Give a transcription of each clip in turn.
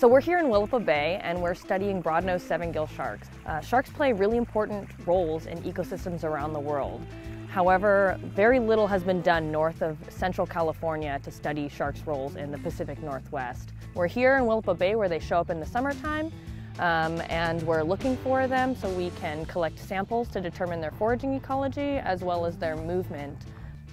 So we're here in Willapa Bay and we're studying broad-nosed seven-gill sharks. Uh, sharks play really important roles in ecosystems around the world. However, very little has been done north of Central California to study sharks' roles in the Pacific Northwest. We're here in Willapa Bay where they show up in the summertime um, and we're looking for them so we can collect samples to determine their foraging ecology as well as their movement.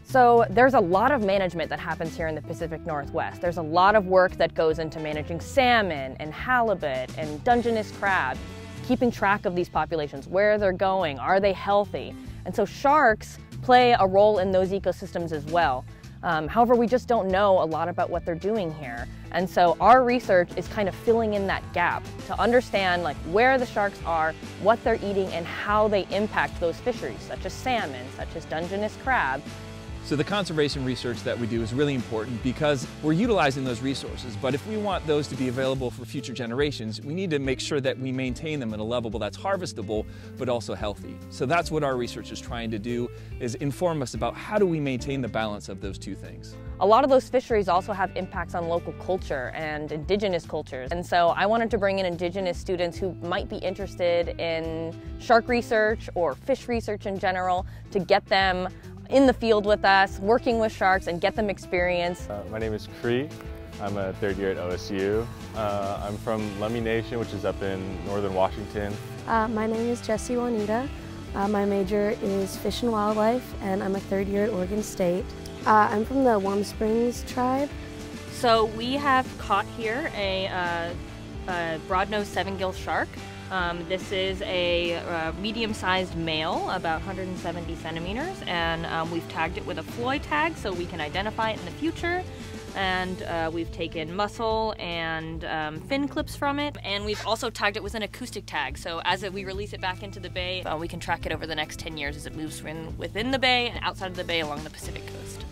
So there's a lot of management that happens here in the Pacific Northwest. There's a lot of work that goes into managing salmon and halibut and Dungeness crab, keeping track of these populations, where they're going, are they healthy? And so sharks play a role in those ecosystems as well. Um, however, we just don't know a lot about what they're doing here. And so our research is kind of filling in that gap to understand like where the sharks are, what they're eating, and how they impact those fisheries, such as salmon, such as Dungeness crab, so the conservation research that we do is really important because we're utilizing those resources, but if we want those to be available for future generations, we need to make sure that we maintain them at a level that's harvestable, but also healthy. So that's what our research is trying to do, is inform us about how do we maintain the balance of those two things. A lot of those fisheries also have impacts on local culture and indigenous cultures. And so I wanted to bring in indigenous students who might be interested in shark research or fish research in general to get them in the field with us, working with sharks and get them experience. Uh, my name is Cree. I'm a third year at OSU. Uh, I'm from Lummi Nation, which is up in northern Washington. Uh, my name is Jessie Juanita. Uh, my major is Fish and Wildlife, and I'm a third year at Oregon State. Uh, I'm from the Warm Springs tribe. So we have caught here a, uh, a broad-nosed seven-gill shark. Um, this is a uh, medium-sized male, about 170 centimeters, and um, we've tagged it with a Floy tag so we can identify it in the future. And uh, we've taken muscle and um, fin clips from it, and we've also tagged it with an acoustic tag. So as we release it back into the bay, uh, we can track it over the next 10 years as it moves within the bay and outside of the bay along the Pacific coast.